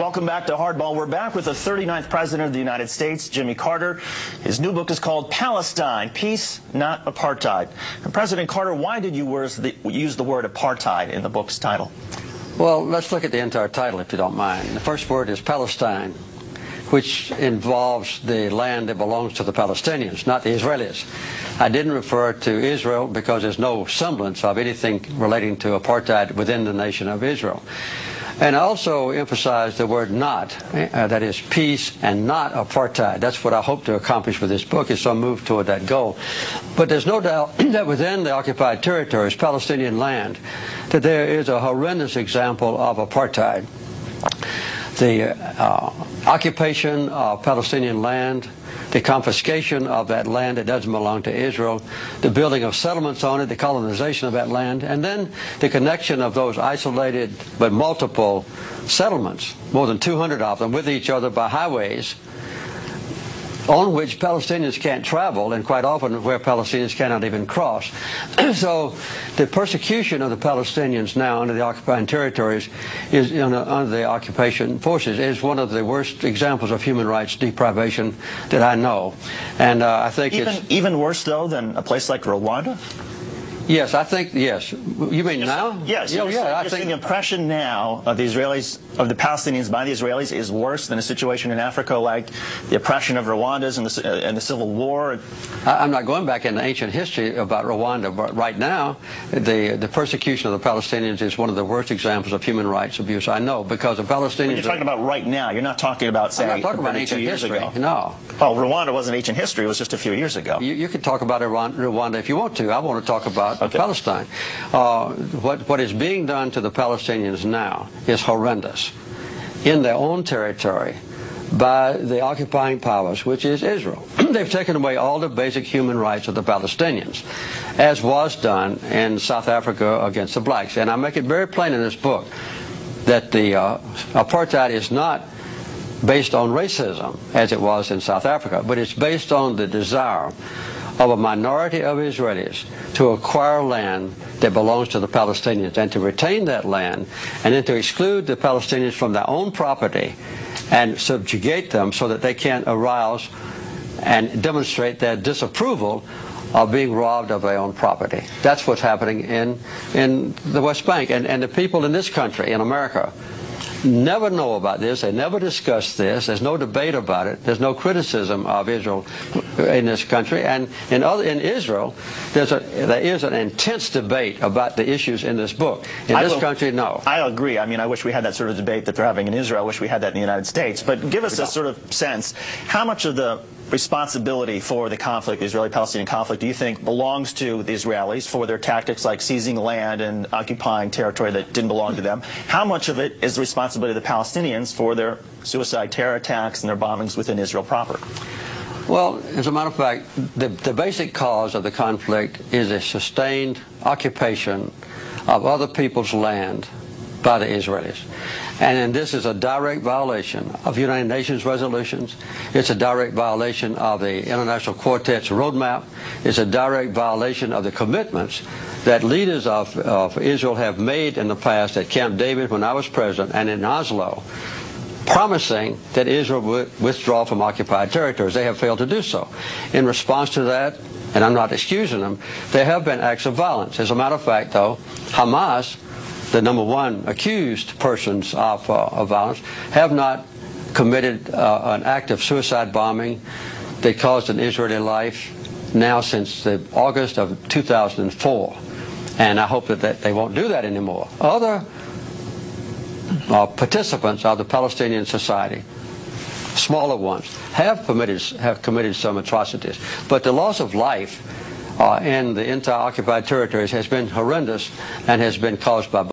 Welcome back to Hardball. We're back with the 39th President of the United States, Jimmy Carter. His new book is called Palestine, Peace, Not Apartheid. And President Carter, why did you use the word apartheid in the book's title? Well, let's look at the entire title, if you don't mind. The first word is Palestine, which involves the land that belongs to the Palestinians, not the Israelis. I didn't refer to Israel because there's no semblance of anything relating to apartheid within the nation of Israel. And I also emphasize the word not, uh, that is peace and not apartheid. That's what I hope to accomplish with this book, is some move toward that goal. But there's no doubt that within the occupied territories, Palestinian land, that there is a horrendous example of apartheid. The uh, occupation of Palestinian land, the confiscation of that land that doesn't belong to Israel, the building of settlements on it, the colonization of that land, and then the connection of those isolated but multiple settlements, more than 200 of them, with each other by highways on which Palestinians can't travel, and quite often where Palestinians cannot even cross. so the persecution of the Palestinians now under the occupying territories is under the occupation forces is one of the worst examples of human rights deprivation that I know. And uh, I think even, it's even worse though than a place like Rwanda. Yes, I think yes. You mean now? Yes. Yeah, yeah. I think the impression now of the Israelis, of the Palestinians by the Israelis, is worse than a situation in Africa like the oppression of Rwandans and the, and the Civil War. I'm not going back into ancient history about Rwanda, but right now, the the persecution of the Palestinians is one of the worst examples of human rights abuse I know because the Palestinians. You're talking about right now. You're not talking about say. I'm not talking about ancient years history. Ago. No. Well, Rwanda wasn't ancient history. It was just a few years ago. You, you can talk about Rwanda if you want to. I want to talk about okay. Palestine. Uh, what, what is being done to the Palestinians now is horrendous in their own territory by the occupying powers, which is Israel. They've taken away all the basic human rights of the Palestinians, as was done in South Africa against the blacks. And I make it very plain in this book that the uh, apartheid is not based on racism, as it was in South Africa, but it's based on the desire of a minority of Israelis to acquire land that belongs to the Palestinians and to retain that land and then to exclude the Palestinians from their own property and subjugate them so that they can't arouse and demonstrate their disapproval of being robbed of their own property. That's what's happening in, in the West Bank. And, and the people in this country, in America, never know about this. They never discuss this. There's no debate about it. There's no criticism of Israel in this country. And in other in Israel, there's a there is an intense debate about the issues in this book. In I this will, country, no. I agree. I mean, I wish we had that sort of debate that they're having in Israel. I wish we had that in the United States. But give us a sort of sense. How much of the responsibility for the conflict, the Israeli-Palestinian conflict, do you think belongs to the Israelis for their tactics like seizing land and occupying territory that didn't belong to them? How much of it is the responsibility of the Palestinians for their suicide terror attacks and their bombings within Israel proper? Well, as a matter of fact, the, the basic cause of the conflict is a sustained occupation of other people's land by the Israelis. And this is a direct violation of United Nations resolutions. It's a direct violation of the International Quartet's roadmap. It's a direct violation of the commitments that leaders of, of Israel have made in the past at Camp David when I was president and in Oslo promising that Israel would withdraw from occupied territories. They have failed to do so. In response to that, and I'm not excusing them, there have been acts of violence. As a matter of fact, though, Hamas the number one accused persons of, uh, of violence have not committed uh, an act of suicide bombing that caused an Israeli life now since the August of 2004. And I hope that, that they won't do that anymore. Other uh, participants of the Palestinian Society, smaller ones, have committed, have committed some atrocities. But the loss of life uh, in the entire occupied territories has been horrendous and has been caused by